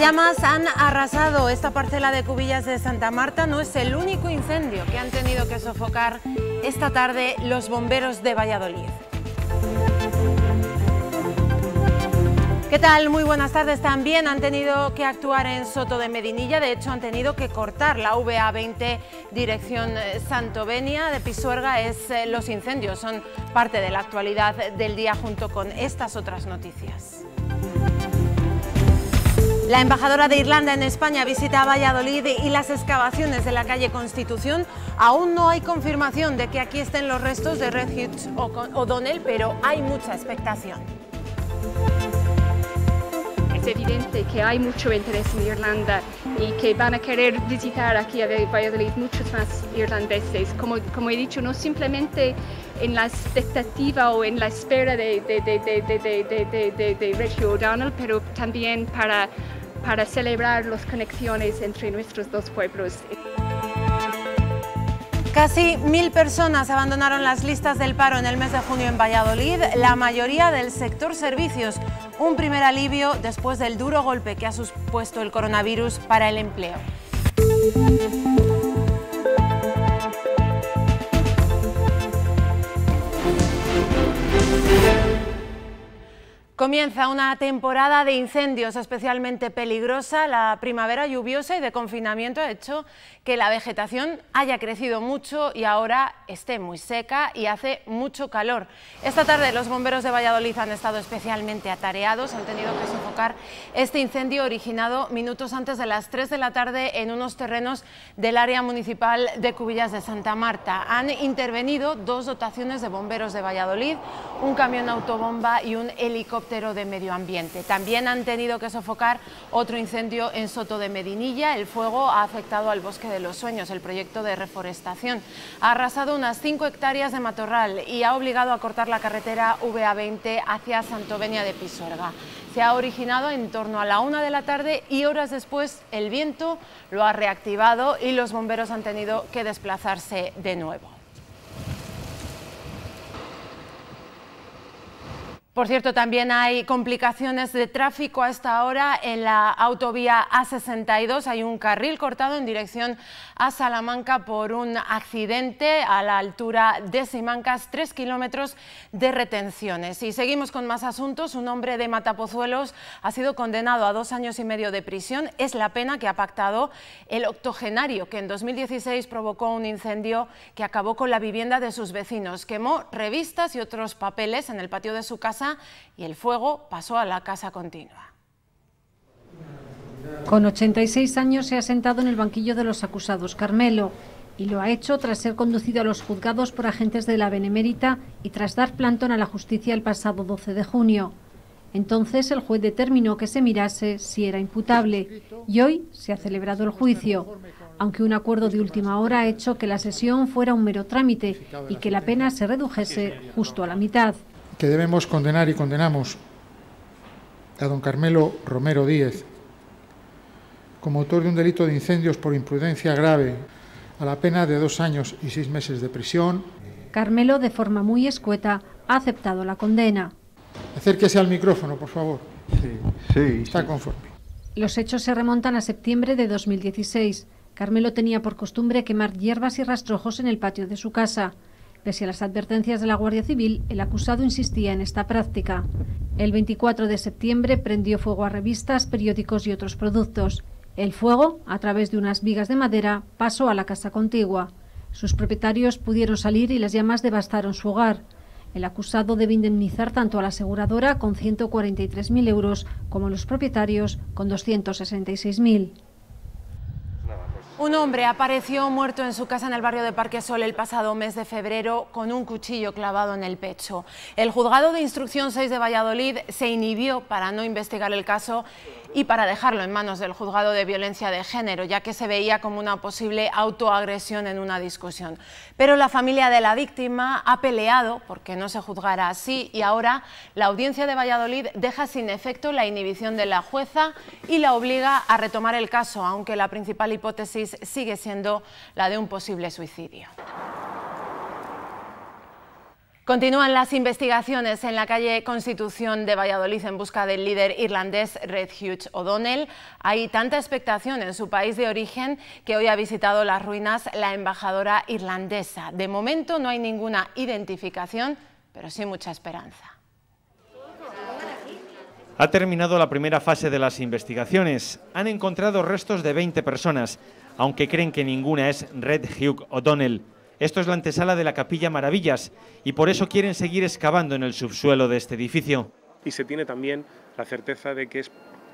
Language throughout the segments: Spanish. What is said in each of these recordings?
llamas han arrasado esta parcela de Cubillas de Santa Marta. No es el único incendio que han tenido que sofocar esta tarde los bomberos de Valladolid. ¿Qué tal? Muy buenas tardes. También han tenido que actuar en Soto de Medinilla. De hecho, han tenido que cortar la VA20 dirección eh, Santovenia de Pisuerga. Es, eh, los incendios son parte de la actualidad del día junto con estas otras noticias. La embajadora de Irlanda en España visita Valladolid y las excavaciones de la calle Constitución. Aún no hay confirmación de que aquí estén los restos de Red Hughes O'Donnell, pero hay mucha expectación es evidente que hay mucho interés en Irlanda y que van a querer visitar aquí a Valladolid muchos más irlandeses. Como, como he dicho, no simplemente en la expectativa o en la espera de, de, de, de Reggie O'Donnell, pero también para, para celebrar las conexiones entre nuestros dos pueblos. Casi mil personas abandonaron las listas del paro en el mes de junio en Valladolid, la mayoría del sector servicios. Un primer alivio después del duro golpe que ha supuesto el coronavirus para el empleo. Comienza una temporada de incendios especialmente peligrosa. La primavera lluviosa y de confinamiento ha hecho que la vegetación haya crecido mucho y ahora esté muy seca y hace mucho calor. Esta tarde los bomberos de Valladolid han estado especialmente atareados, han tenido que sofocar este incendio originado minutos antes de las 3 de la tarde en unos terrenos del área municipal de Cubillas de Santa Marta. Han intervenido dos dotaciones de bomberos de Valladolid, un camión autobomba y un helicóptero de Medio Ambiente. También han tenido que sofocar otro incendio en Soto de Medinilla. El fuego ha afectado al Bosque de los Sueños, el proyecto de reforestación. Ha arrasado unas 5 hectáreas de matorral y ha obligado a cortar la carretera VA20 hacia Santovenia de Pisuerga. Se ha originado en torno a la una de la tarde y horas después el viento lo ha reactivado y los bomberos han tenido que desplazarse de nuevo. Por cierto, también hay complicaciones de tráfico a esta hora en la autovía A62. Hay un carril cortado en dirección a Salamanca por un accidente a la altura de Simancas, tres kilómetros de retenciones. Y seguimos con más asuntos. Un hombre de Matapozuelos ha sido condenado a dos años y medio de prisión. Es la pena que ha pactado el octogenario, que en 2016 provocó un incendio que acabó con la vivienda de sus vecinos. Quemó revistas y otros papeles en el patio de su casa y el fuego pasó a la casa continua. Con 86 años se ha sentado en el banquillo de los acusados Carmelo y lo ha hecho tras ser conducido a los juzgados por agentes de la Benemérita y tras dar plantón a la justicia el pasado 12 de junio. Entonces el juez determinó que se mirase si era imputable y hoy se ha celebrado el juicio, aunque un acuerdo de última hora ha hecho que la sesión fuera un mero trámite y que la pena se redujese justo a la mitad que debemos condenar y condenamos a don Carmelo Romero Díez como autor de un delito de incendios por imprudencia grave a la pena de dos años y seis meses de prisión. Carmelo, de forma muy escueta, ha aceptado la condena. Acérquese al micrófono, por favor. Sí, sí. Está conforme. Los hechos se remontan a septiembre de 2016. Carmelo tenía por costumbre quemar hierbas y rastrojos en el patio de su casa. Pese a las advertencias de la Guardia Civil, el acusado insistía en esta práctica. El 24 de septiembre prendió fuego a revistas, periódicos y otros productos. El fuego, a través de unas vigas de madera, pasó a la casa contigua. Sus propietarios pudieron salir y las llamas devastaron su hogar. El acusado debe indemnizar tanto a la aseguradora con 143.000 euros como a los propietarios con 266.000. Un hombre apareció muerto en su casa en el barrio de Parque Sol el pasado mes de febrero con un cuchillo clavado en el pecho. El juzgado de instrucción 6 de Valladolid se inhibió para no investigar el caso y para dejarlo en manos del juzgado de violencia de género, ya que se veía como una posible autoagresión en una discusión. Pero la familia de la víctima ha peleado porque no se juzgara así y ahora la audiencia de Valladolid deja sin efecto la inhibición de la jueza y la obliga a retomar el caso, aunque la principal hipótesis sigue siendo la de un posible suicidio. Continúan las investigaciones en la calle Constitución de Valladolid en busca del líder irlandés Red Hugh O'Donnell. Hay tanta expectación en su país de origen que hoy ha visitado las ruinas la embajadora irlandesa. De momento no hay ninguna identificación, pero sí mucha esperanza. Ha terminado la primera fase de las investigaciones. Han encontrado restos de 20 personas, aunque creen que ninguna es Red Hugh O'Donnell. Esto es la antesala de la Capilla Maravillas y por eso quieren seguir excavando en el subsuelo de este edificio. Y se tiene también la certeza de que es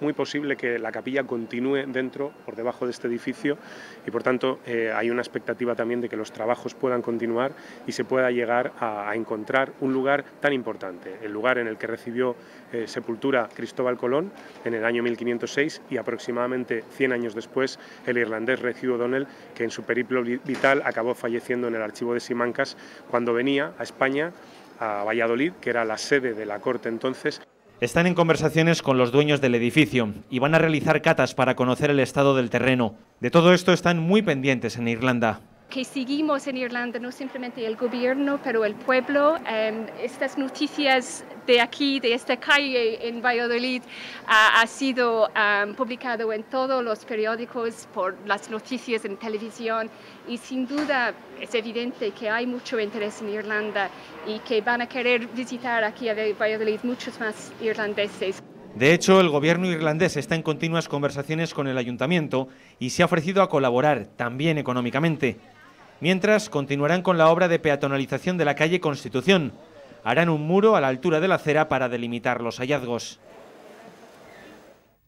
muy posible que la capilla continúe dentro, por debajo de este edificio, y por tanto eh, hay una expectativa también de que los trabajos puedan continuar y se pueda llegar a, encontrar un lugar tan importante, el lugar en el que recibió eh, sepultura Cristóbal Colón en el año 1506 y aproximadamente 100 años después el irlandés Hugh O'Donnell, que en su periplo vital acabó falleciendo en el archivo de Simancas cuando venía a España a Valladolid, que era la sede de la corte entonces. Están en conversaciones con los dueños del edificio y van a realizar catas para conocer el estado del terreno. De todo esto están muy pendientes en Irlanda que seguimos en Irlanda, no simplemente el gobierno, pero el pueblo. Em, estas noticias de aquí, de esta calle en Valladolid, ha sido um, publicado en todos los periódicos por las noticias en televisión y sin duda es evidente que hay mucho interés en Irlanda y que van a querer visitar aquí a Valladolid muchos más irlandeses. De hecho, el gobierno irlandés está en continuas conversaciones con el ayuntamiento y se ha ofrecido a colaborar, también económicamente. Mientras, continuarán con la obra de peatonalización de la calle Constitución. Harán un muro a la altura de la acera para delimitar los hallazgos.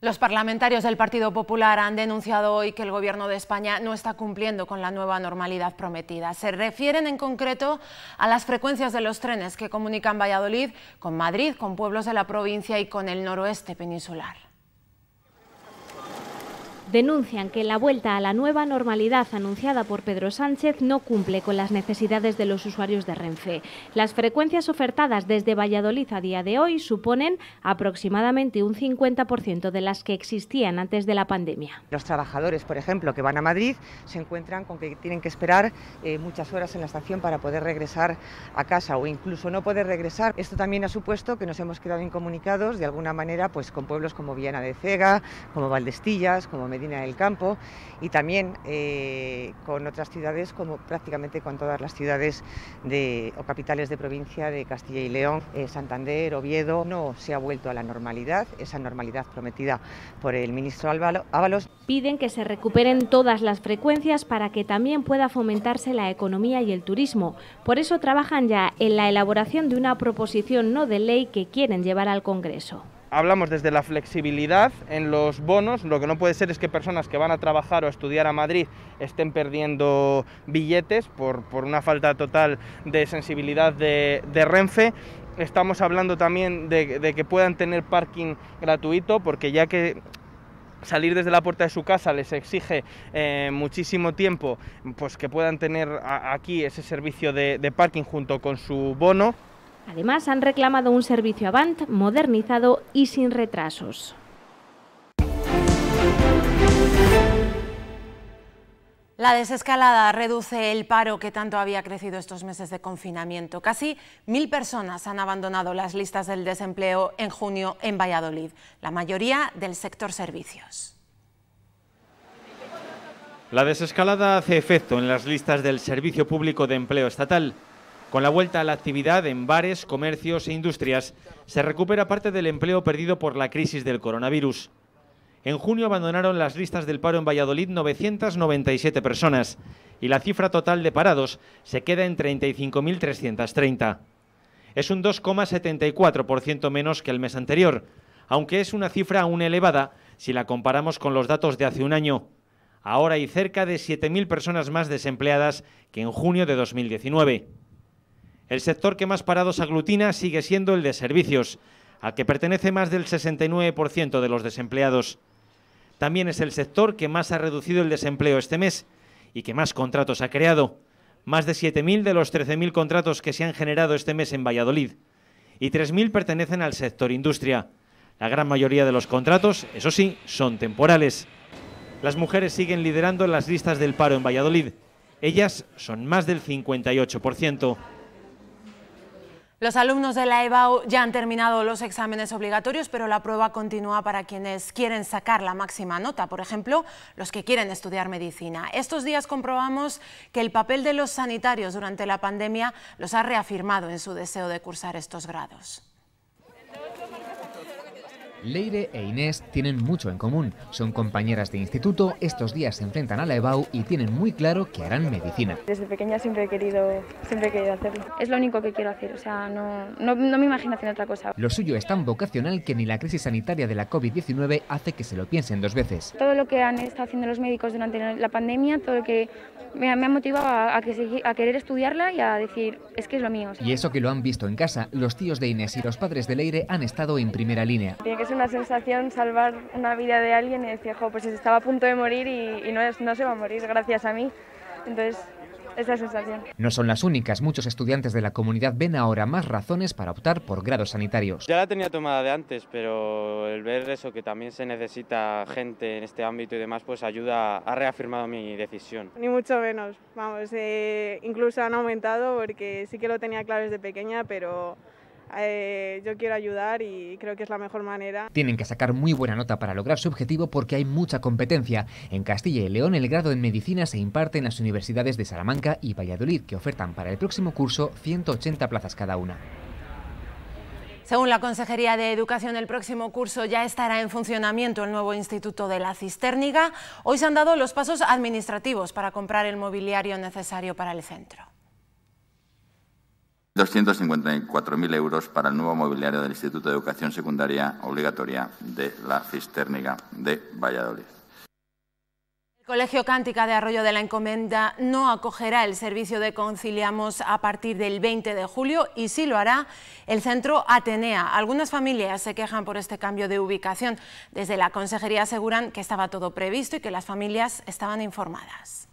Los parlamentarios del Partido Popular han denunciado hoy que el Gobierno de España no está cumpliendo con la nueva normalidad prometida. Se refieren en concreto a las frecuencias de los trenes que comunican Valladolid con Madrid, con pueblos de la provincia y con el noroeste peninsular denuncian que la vuelta a la nueva normalidad anunciada por Pedro Sánchez no cumple con las necesidades de los usuarios de Renfe. Las frecuencias ofertadas desde Valladolid a día de hoy suponen aproximadamente un 50% de las que existían antes de la pandemia. Los trabajadores, por ejemplo, que van a Madrid, se encuentran con que tienen que esperar eh, muchas horas en la estación para poder regresar a casa o incluso no poder regresar. Esto también ha supuesto que nos hemos quedado incomunicados de alguna manera pues, con pueblos como Viana de Cega, como Valdestillas, como Del Campo y también eh, con otras ciudades como prácticamente con todas las ciudades de, o capitales de provincia de Castilla y León, eh, Santander, Oviedo. No se ha vuelto a la normalidad, esa normalidad prometida por el ministro Ábalos. Piden que se recuperen todas las frecuencias para que también pueda fomentarse la economía y el turismo. Por eso trabajan ya en la elaboración de una proposición no de ley que quieren llevar al Congreso hablamos desde la flexibilidad en los bonos. Lo que no puede ser es que personas que van a trabajar o estudiar a Madrid estén perdiendo billetes por, una falta total de sensibilidad de, Renfe. Estamos hablando también de, que puedan tener parking gratuito, porque ya que salir desde la puerta de su casa les exige eh, muchísimo tiempo, pues que puedan tener aquí ese servicio de parking junto con su bono. Además, han reclamado un servicio Avant modernizado y sin retrasos. La desescalada reduce el paro que tanto había crecido estos meses de confinamiento. Casi mil personas han abandonado las listas del desempleo en junio en Valladolid, la mayoría del sector servicios. La desescalada hace efecto en las listas del Servicio Público de Empleo Estatal. Con la vuelta a la actividad en bares, comercios e industrias, se recupera parte del empleo perdido por la crisis del coronavirus. En junio abandonaron las listas del paro en Valladolid 997 personas y la cifra total de parados se queda en 35.330. Es un 2,74% menos que el mes anterior, aunque es una cifra aún elevada si la comparamos con los datos de hace un año. Ahora hay cerca de 7.000 personas más desempleadas que en junio de 2019. El sector que más parados aglutina sigue siendo el de servicios, al que pertenece más del 69% de los desempleados. También es el sector que más ha reducido el desempleo este mes y que más contratos ha creado. Más de 7.000 de los 13.000 contratos que se han generado este mes en Valladolid. Y 3.000 pertenecen al sector industria. La gran mayoría de los contratos, eso sí, son temporales. Las mujeres siguen liderando las listas del paro en Valladolid. Ellas son más del 58%. Los alumnos de la EBAU ya han terminado los exámenes obligatorios, pero la prueba continúa para quienes quieren sacar la máxima nota, por ejemplo, los que quieren estudiar medicina. Estos días comprobamos que el papel de los sanitarios durante la pandemia los ha reafirmado en su deseo de cursar estos grados. Leire e Inés tienen mucho en común. Son compañeras de instituto, estos días se enfrentan a la EBAU y tienen muy claro que harán medicina. Desde pequeña siempre he querido, siempre he querido hacerlo. Es lo único que quiero hacer, o sea, no, no, no me imagino haciendo otra cosa. Lo suyo es tan vocacional que ni la crisis sanitaria de la COVID-19 hace que se lo piensen dos veces. Todo lo que han estado haciendo los médicos durante la pandemia, todo lo que me, me ha motivado a, a, que, a querer estudiarla y a decir, es que es lo mío. Y eso que lo han visto en casa, los tíos de Inés y los padres de Leire han estado en primera línea. Tiene que ser una sensación salvar una vida de alguien y decir, jo, pues estaba a punto de morir y, y no, es, no se va a morir gracias a mí. Entonces, esa sensación. No son las únicas, muchos estudiantes de la comunidad ven ahora más razones para optar por grados sanitarios. Ya la tenía tomada de antes, pero el ver eso, que también se necesita gente en este ámbito y demás, pues ayuda, ha reafirmado mi decisión. Ni mucho menos, vamos, eh, incluso han aumentado porque sí que lo tenía claro desde pequeña, pero eh, yo quiero ayudar y creo que es la mejor manera. Tienen que sacar muy buena nota para lograr su objetivo porque hay mucha competencia. En Castilla y León el grado en medicina se imparte en las universidades de Salamanca y Valladolid, que ofertan para el próximo curso 180 plazas cada una. Según la Consejería de Educación, el próximo curso ya estará en funcionamiento el nuevo Instituto de la Cisterniga. Hoy se han dado los pasos administrativos para comprar el mobiliario necesario para el centro. 254.000 euros para el nuevo mobiliario del Instituto de Educación Secundaria Obligatoria de la Cisterniga de Valladolid. El Colegio Cántica de Arroyo de la Encomenda no acogerá el servicio de Conciliamos a partir del 20 de julio y sí lo hará el Centro Atenea. Algunas familias se quejan por este cambio de ubicación. Desde la Consejería aseguran que estaba todo previsto y que las familias estaban informadas.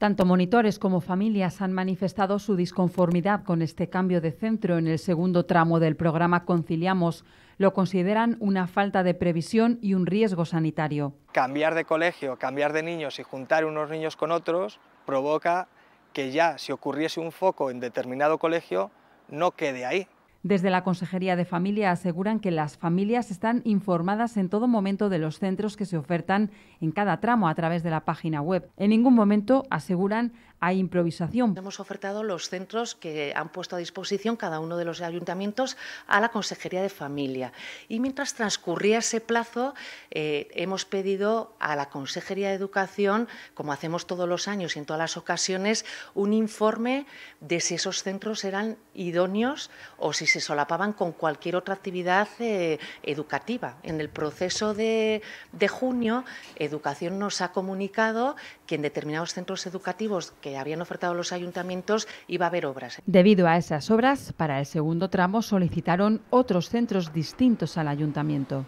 Tanto monitores como familias han manifestado su disconformidad con este cambio de centro en el segundo tramo del programa Conciliamos. Lo consideran una falta de previsión y un riesgo sanitario. Cambiar de colegio, cambiar de niños y juntar unos niños con otros provoca que ya si ocurriese un foco en determinado colegio no quede ahí, desde la Consejería de Familia aseguran que las familias están informadas en todo momento de los centros que se ofertan en cada tramo a través de la página web. En ningún momento, aseguran, hay improvisación. Hemos ofertado los centros que han puesto a disposición cada uno de los ayuntamientos a la Consejería de Familia. Y mientras transcurría ese plazo, eh, hemos pedido a la Consejería de Educación, como hacemos todos los años y en todas las ocasiones, un informe de si esos centros eran idóneos o si se solapaban con cualquier otra actividad eh, educativa. En el proceso de, de junio, Educación nos ha comunicado que en determinados centros educativos que habían ofertado los ayuntamientos iba a haber obras. Debido a esas obras, para el segundo tramo solicitaron otros centros distintos al ayuntamiento.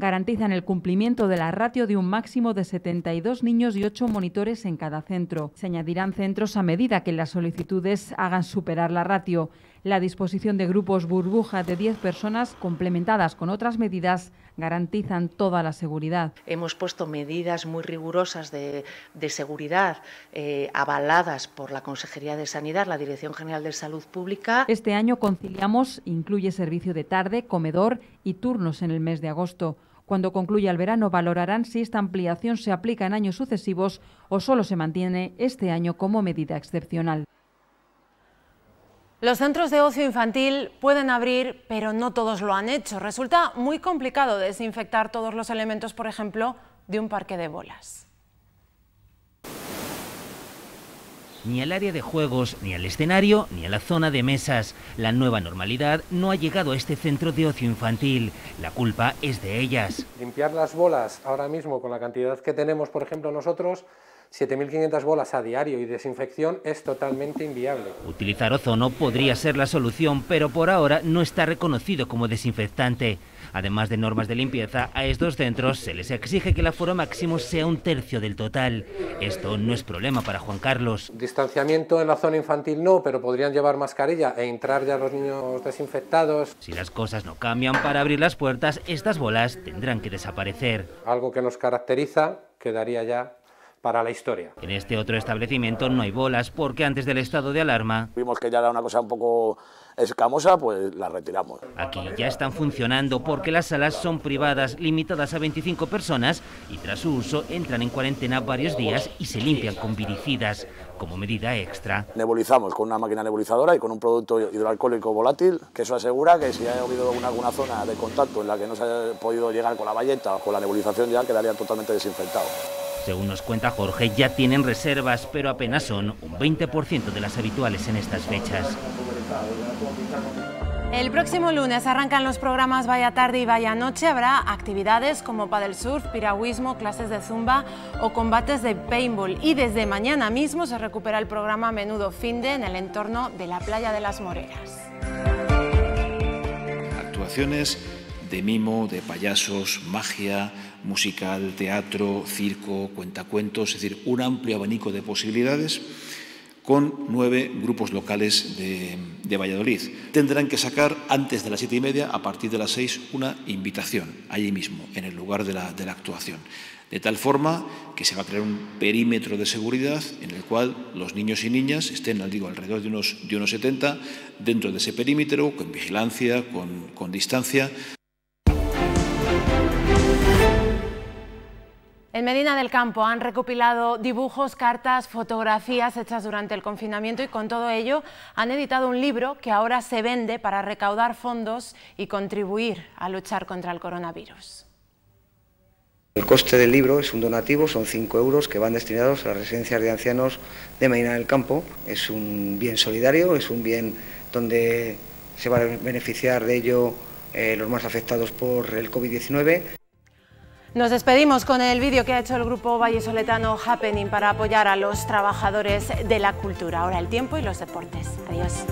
Garantizan el cumplimiento de la ratio de un máximo de 72 niños y 8 monitores en cada centro. Se añadirán centros a medida que las solicitudes hagan superar la ratio. La disposición de grupos burbuja de 10 personas, complementadas con otras medidas, garantizan toda la seguridad. Hemos puesto medidas muy rigurosas de, de seguridad eh, avaladas por la Consejería de Sanidad, la Dirección General de Salud Pública. Este año conciliamos, incluye servicio de tarde, comedor y turnos en el mes de agosto. Cuando concluya el verano valorarán si esta ampliación se aplica en años sucesivos o solo se mantiene este año como medida excepcional. Los centros de ocio infantil pueden abrir, pero no todos lo han hecho. Resulta muy complicado desinfectar todos los elementos, por ejemplo, de un parque de bolas. Ni al área de juegos, ni al escenario, ni a la zona de mesas. La nueva normalidad no ha llegado a este centro de ocio infantil. La culpa es de ellas. Limpiar las bolas ahora mismo con la cantidad que tenemos, por ejemplo, nosotros, 7.500 bolas a diario y desinfección es totalmente inviable. Utilizar ozono podría ser la solución, pero por ahora no está reconocido como desinfectante. Además de normas de limpieza, a estos centros se les exige que el aforo máximo sea un tercio del total. Esto no es problema para Juan Carlos. Distanciamiento en la zona infantil no, pero podrían llevar mascarilla e entrar ya los niños desinfectados. Si las cosas no cambian para abrir las puertas, estas bolas tendrán que desaparecer. Algo que nos caracteriza quedaría ya para la historia. En este otro establecimiento no hay bolas porque antes del estado de alarma... Vimos que ya era una cosa un poco escamosa, pues la retiramos. Aquí ya están funcionando porque las salas son privadas, limitadas a 25 personas y tras su uso entran en cuarentena varios días y se limpian con viricidas como medida extra. Nebulizamos con una máquina nebulizadora y con un producto hidroalcohólico volátil, que eso asegura que si ha habido alguna, alguna zona de contacto en la que no se ha podido llegar con la valleta o con la nebulización ya quedaría totalmente desinfectado. Según nos cuenta Jorge, ya tienen reservas, pero apenas son un 20% de las habituales en estas fechas. El próximo lunes arrancan los programas Vaya Tarde y Vaya Noche. Habrá actividades como paddle surf, piragüismo, clases de zumba o combates de paintball. Y desde mañana mismo se recupera el programa Menudo Finde en el entorno de la playa de las Moreras. Actuaciones de mimo, de payasos, magia, musical, teatro, circo, cuentacuentos, es decir, un amplio abanico de posibilidades con nueve grupos locales de, Valladolid. Tendrán que sacar antes de las siete y media, a partir de las seis, una invitación, allí mismo, en el lugar de la, de la actuación. De tal forma que se va a crear un perímetro de seguridad en el cual los niños y niñas estén, digo, alrededor de unos, de unos 70, dentro de ese perímetro, con vigilancia, con, con distancia. En Medina del Campo han recopilado dibujos, cartas, fotografías hechas durante el confinamiento y con todo ello han editado un libro que ahora se vende para recaudar fondos y contribuir a luchar contra el coronavirus. El coste del libro es un donativo, son 5 euros que van destinados a las residencias de ancianos de Medina del Campo. Es un bien solidario, es un bien donde se van a beneficiar de ello eh, los más afectados por el COVID-19. Nos despedimos con el vídeo que ha hecho el grupo vallesoletano Happening para apoyar a los trabajadores de la cultura. Ahora el tiempo y los deportes. Adiós.